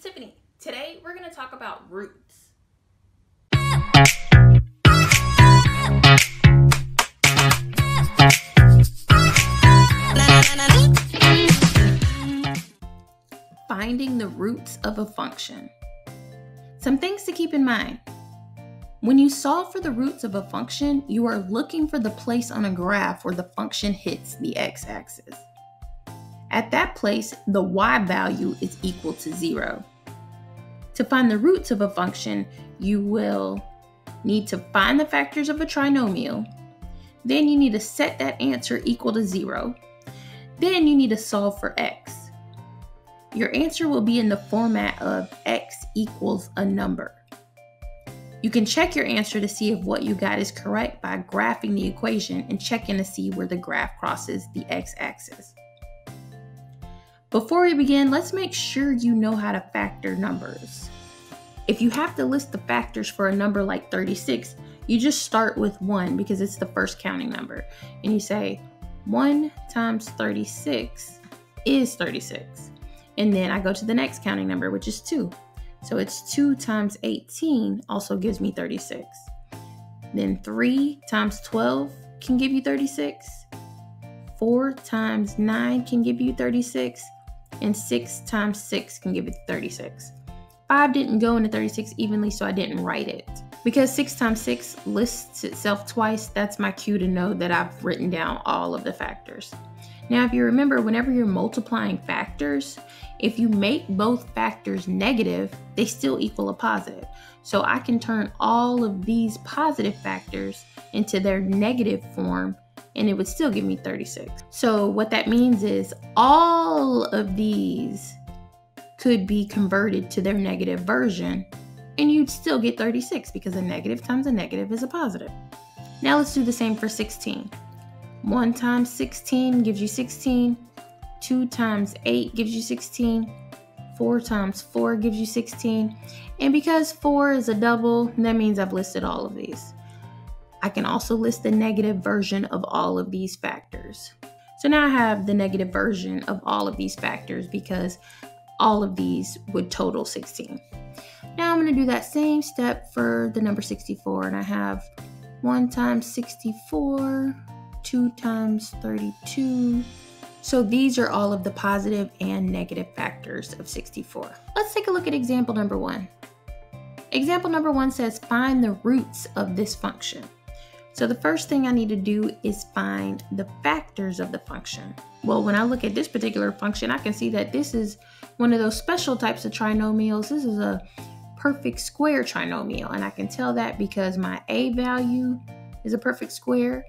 Tiffany. Today we're going to talk about roots. Finding the roots of a function. Some things to keep in mind. When you solve for the roots of a function, you are looking for the place on a graph where the function hits the x-axis. At that place, the y value is equal to zero. To find the roots of a function, you will need to find the factors of a trinomial. Then you need to set that answer equal to zero. Then you need to solve for x. Your answer will be in the format of x equals a number. You can check your answer to see if what you got is correct by graphing the equation and checking to see where the graph crosses the x-axis. Before we begin, let's make sure you know how to factor numbers. If you have to list the factors for a number like 36, you just start with 1 because it's the first counting number. And you say 1 times 36 is 36. And then I go to the next counting number, which is 2. So it's 2 times 18 also gives me 36. Then 3 times 12 can give you 36. 4 times 9 can give you 36 and 6 times 6 can give you 36. 5 didn't go into 36 evenly, so I didn't write it. Because 6 times 6 lists itself twice, that's my cue to know that I've written down all of the factors. Now, if you remember, whenever you're multiplying factors, if you make both factors negative, they still equal a positive. So I can turn all of these positive factors into their negative form and it would still give me 36. So what that means is all of these could be converted to their negative version and you'd still get 36 because a negative times a negative is a positive. Now let's do the same for 16. 1 times 16 gives you 16. 2 times 8 gives you 16. 4 times 4 gives you 16. And because 4 is a double, that means I've listed all of these. I can also list the negative version of all of these factors. So now I have the negative version of all of these factors because all of these would total 16. Now I'm going to do that same step for the number 64 and I have 1 times 64, 2 times 32. So these are all of the positive and negative factors of 64. Let's take a look at example number 1. Example number 1 says find the roots of this function. So the first thing I need to do is find the factors of the function. Well, when I look at this particular function, I can see that this is one of those special types of trinomials. This is a perfect square trinomial, and I can tell that because my a value is a perfect square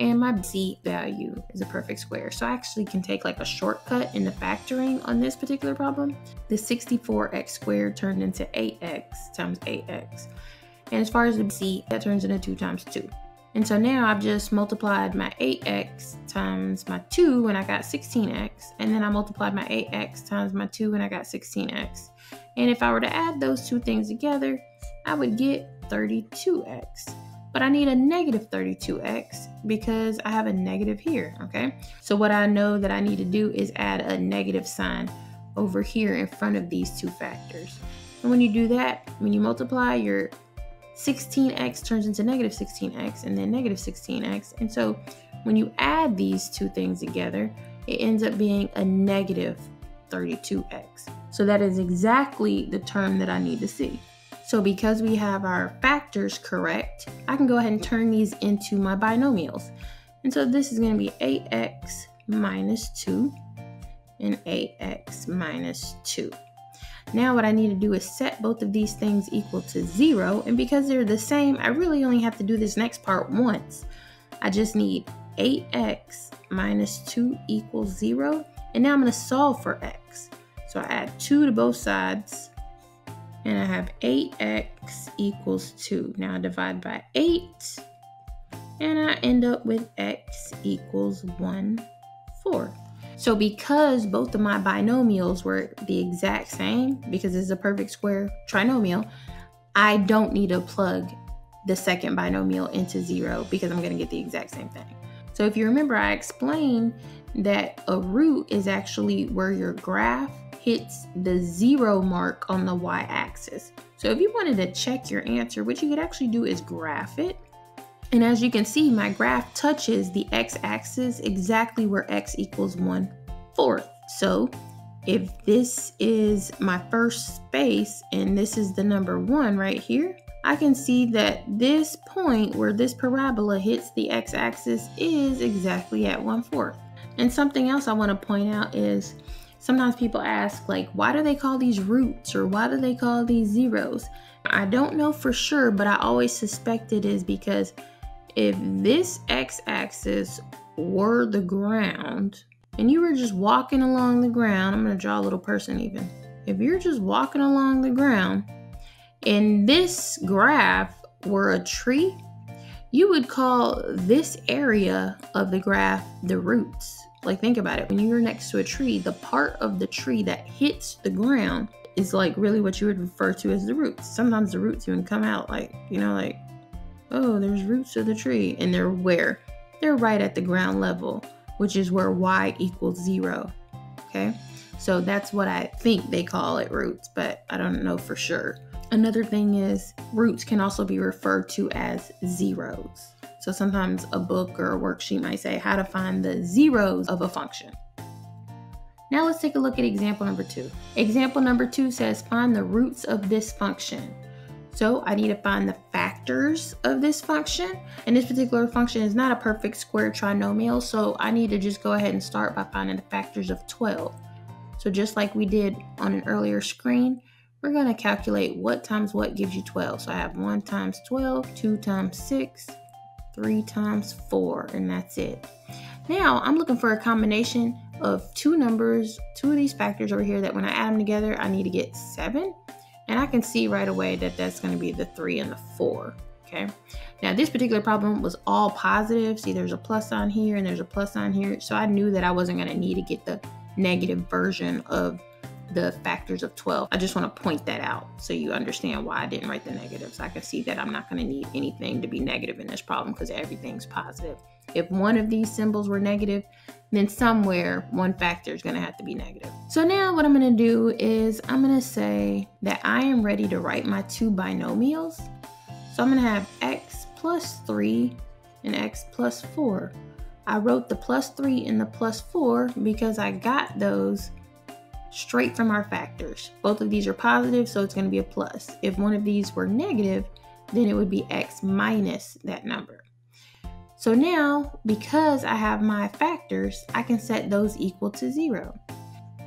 and my c value is a perfect square. So I actually can take like a shortcut in the factoring on this particular problem. The 64x squared turned into 8x times 8x. And as far as the c, that turns into 2 times 2. And so now I've just multiplied my 8x times my 2 and I got 16x. And then I multiplied my 8x times my 2 and I got 16x. And if I were to add those two things together, I would get 32x. But I need a negative 32x because I have a negative here, okay? So what I know that I need to do is add a negative sign over here in front of these two factors. And when you do that, when you multiply your 16x turns into negative 16x and then negative 16x. And so when you add these two things together, it ends up being a negative 32x. So that is exactly the term that I need to see. So because we have our factors correct, I can go ahead and turn these into my binomials. And so this is going to be 8x minus 2 and 8x minus 2. Now what I need to do is set both of these things equal to zero. And because they're the same, I really only have to do this next part once. I just need 8x minus 2 equals 0. And now I'm going to solve for x. So I add 2 to both sides. And I have 8x equals 2. Now I divide by 8. And I end up with x equals 1 fourth. So because both of my binomials were the exact same, because it's a perfect square trinomial, I don't need to plug the second binomial into zero because I'm going to get the exact same thing. So if you remember, I explained that a root is actually where your graph hits the zero mark on the y-axis. So if you wanted to check your answer, what you could actually do is graph it. And as you can see, my graph touches the x-axis exactly where x equals 1 fourth. So if this is my first space and this is the number 1 right here, I can see that this point where this parabola hits the x-axis is exactly at 1 fourth. And something else I want to point out is sometimes people ask like why do they call these roots or why do they call these zeros i don't know for sure but i always suspect it is because if this x-axis were the ground and you were just walking along the ground i'm going to draw a little person even if you're just walking along the ground and this graph were a tree you would call this area of the graph the roots like, think about it. When you're next to a tree, the part of the tree that hits the ground is like really what you would refer to as the roots. Sometimes the roots even come out like, you know, like, oh, there's roots of the tree. And they're where? They're right at the ground level, which is where y equals zero. Okay. So that's what I think they call it roots, but I don't know for sure. Another thing is roots can also be referred to as zeros. So sometimes a book or a worksheet might say how to find the zeros of a function. Now let's take a look at example number two. Example number two says find the roots of this function. So I need to find the factors of this function. And this particular function is not a perfect square trinomial, so I need to just go ahead and start by finding the factors of 12. So just like we did on an earlier screen, we're going to calculate what times what gives you 12. So I have 1 times 12, 2 times 6, 3 times 4, and that's it. Now, I'm looking for a combination of two numbers, two of these factors over here that when I add them together, I need to get 7. And I can see right away that that's going to be the 3 and the 4. Okay. Now, this particular problem was all positive. See, there's a plus sign here and there's a plus sign here. So I knew that I wasn't going to need to get the negative version of the factors of 12. I just want to point that out so you understand why I didn't write the negatives. I can see that I'm not going to need anything to be negative in this problem because everything's positive. If one of these symbols were negative, then somewhere one factor is going to have to be negative. So now what I'm going to do is I'm going to say that I am ready to write my two binomials. So I'm going to have x plus 3 and x plus 4. I wrote the plus 3 and the plus 4 because I got those straight from our factors. Both of these are positive, so it's going to be a plus. If one of these were negative, then it would be x minus that number. So now, because I have my factors, I can set those equal to zero.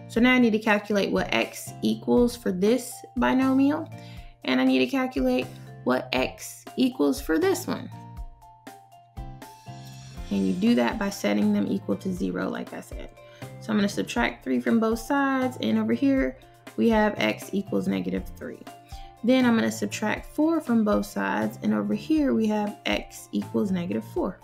So now I need to calculate what x equals for this binomial, and I need to calculate what x equals for this one. And you do that by setting them equal to zero, like I said. So I'm going to subtract 3 from both sides. And over here, we have x equals negative 3. Then I'm going to subtract 4 from both sides. And over here, we have x equals negative 4.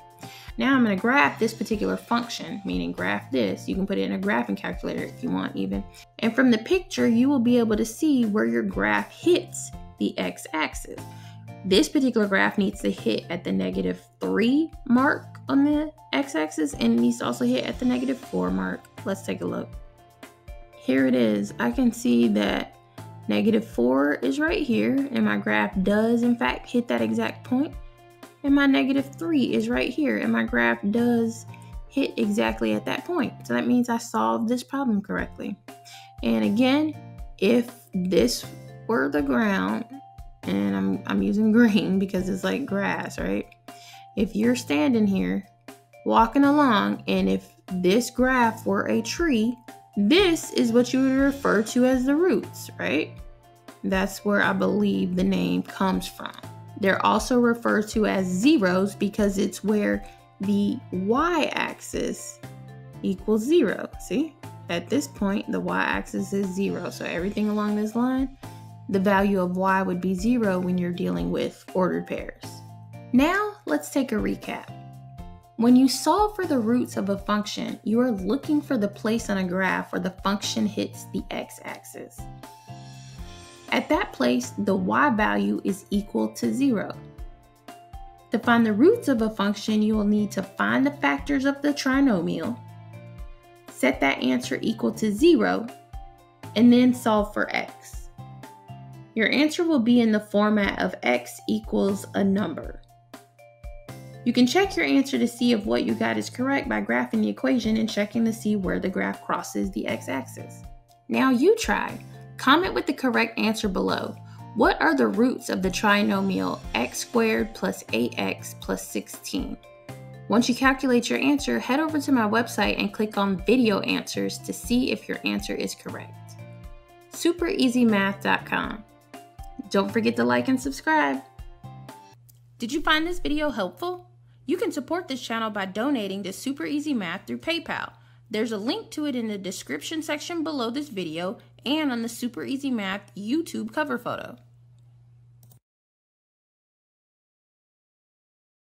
Now I'm going to graph this particular function, meaning graph this. You can put it in a graphing calculator if you want even. And from the picture, you will be able to see where your graph hits the x-axis. This particular graph needs to hit at the negative 3 mark on the x-axis and needs to also hit at the negative 4 mark. Let's take a look. Here it is. I can see that negative 4 is right here and my graph does in fact hit that exact point. And my negative 3 is right here and my graph does hit exactly at that point. So that means I solved this problem correctly. And again, if this were the ground and I'm I'm using green because it's like grass, right? If you're standing here walking along and if this graph were a tree, this is what you would refer to as the roots, right? That's where I believe the name comes from. They're also referred to as zeros because it's where the y axis equals zero. See, at this point, the y axis is zero. So everything along this line the value of y would be zero when you're dealing with ordered pairs. Now, let's take a recap. When you solve for the roots of a function, you are looking for the place on a graph where the function hits the x-axis. At that place, the y value is equal to zero. To find the roots of a function, you will need to find the factors of the trinomial, set that answer equal to zero, and then solve for x. Your answer will be in the format of x equals a number. You can check your answer to see if what you got is correct by graphing the equation and checking to see where the graph crosses the x-axis. Now you try. Comment with the correct answer below. What are the roots of the trinomial x squared plus 8x plus 16? Once you calculate your answer, head over to my website and click on Video Answers to see if your answer is correct. SuperEasyMath.com. Don't forget to like and subscribe. Did you find this video helpful? You can support this channel by donating to Super Easy Math through PayPal. There's a link to it in the description section below this video and on the Super Easy Math YouTube cover photo.